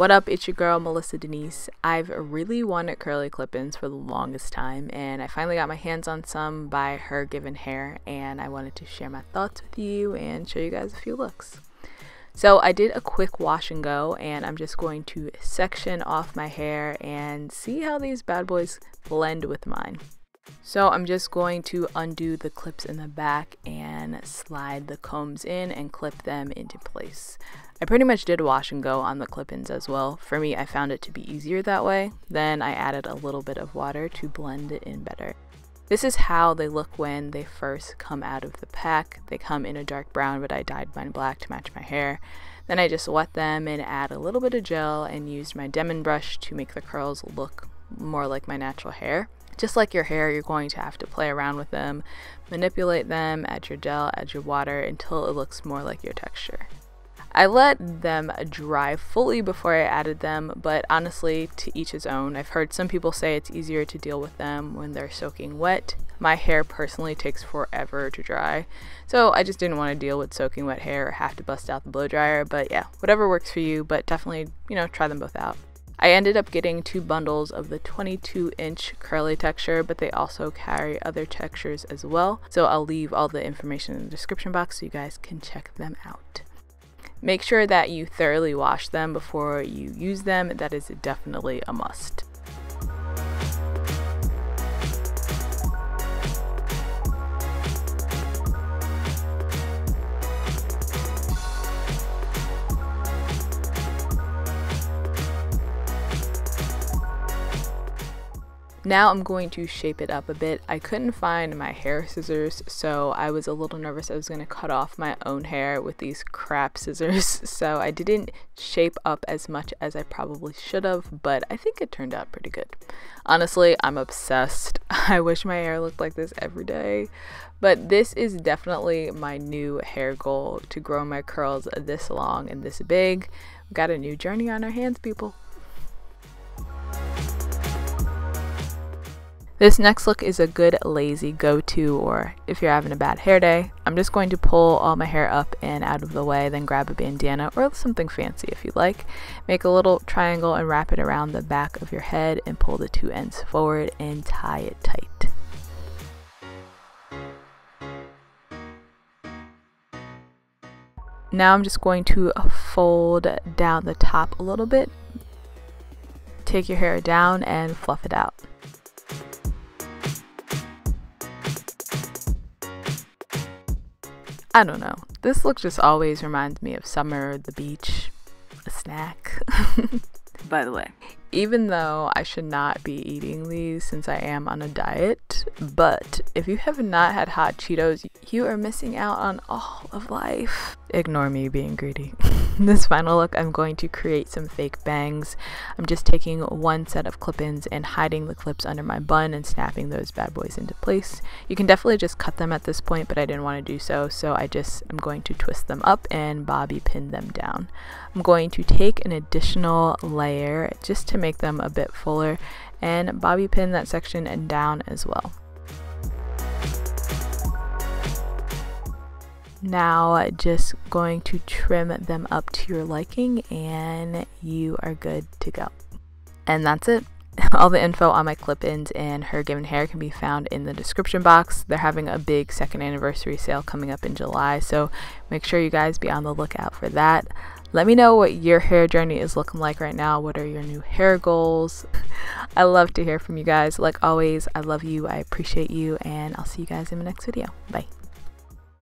What up, it's your girl Melissa Denise. I've really wanted curly clip-ins for the longest time and I finally got my hands on some by Her Given Hair and I wanted to share my thoughts with you and show you guys a few looks. So I did a quick wash and go and I'm just going to section off my hair and see how these bad boys blend with mine. So I'm just going to undo the clips in the back and slide the combs in and clip them into place. I pretty much did wash and go on the clip-ins as well. For me, I found it to be easier that way. Then I added a little bit of water to blend it in better. This is how they look when they first come out of the pack. They come in a dark brown, but I dyed mine black to match my hair. Then I just wet them and add a little bit of gel and used my Denman brush to make the curls look more like my natural hair. Just like your hair, you're going to have to play around with them, manipulate them, add your gel, add your water until it looks more like your texture. I let them dry fully before I added them, but honestly, to each his own. I've heard some people say it's easier to deal with them when they're soaking wet. My hair personally takes forever to dry, so I just didn't want to deal with soaking wet hair or have to bust out the blow dryer. But yeah, whatever works for you, but definitely, you know, try them both out. I ended up getting two bundles of the 22 inch curly texture, but they also carry other textures as well. So I'll leave all the information in the description box so you guys can check them out. Make sure that you thoroughly wash them before you use them. That is definitely a must. Now I'm going to shape it up a bit. I couldn't find my hair scissors, so I was a little nervous I was going to cut off my own hair with these crap scissors. So I didn't shape up as much as I probably should have, but I think it turned out pretty good. Honestly, I'm obsessed. I wish my hair looked like this every day. But this is definitely my new hair goal to grow my curls this long and this big. We've got a new journey on our hands, people. This next look is a good lazy go-to or if you're having a bad hair day. I'm just going to pull all my hair up and out of the way, then grab a bandana or something fancy if you like. Make a little triangle and wrap it around the back of your head and pull the two ends forward and tie it tight. Now I'm just going to fold down the top a little bit. Take your hair down and fluff it out. I don't know. This look just always reminds me of summer, the beach, a snack. By the way, even though I should not be eating these since I am on a diet, but if you have not had hot Cheetos, you are missing out on all of life. Ignore me being greedy. this final look, I'm going to create some fake bangs. I'm just taking one set of clip-ins and hiding the clips under my bun and snapping those bad boys into place. You can definitely just cut them at this point, but I didn't want to do so, so I just am going to twist them up and bobby pin them down. I'm going to take an additional layer just to make them a bit fuller and bobby pin that section and down as well. Now just going to trim them up to your liking and you are good to go. And that's it. All the info on my clip-ins and her given hair can be found in the description box. They're having a big second anniversary sale coming up in July, so make sure you guys be on the lookout for that. Let me know what your hair journey is looking like right now. What are your new hair goals? I love to hear from you guys. Like always, I love you, I appreciate you, and I'll see you guys in the next video. Bye.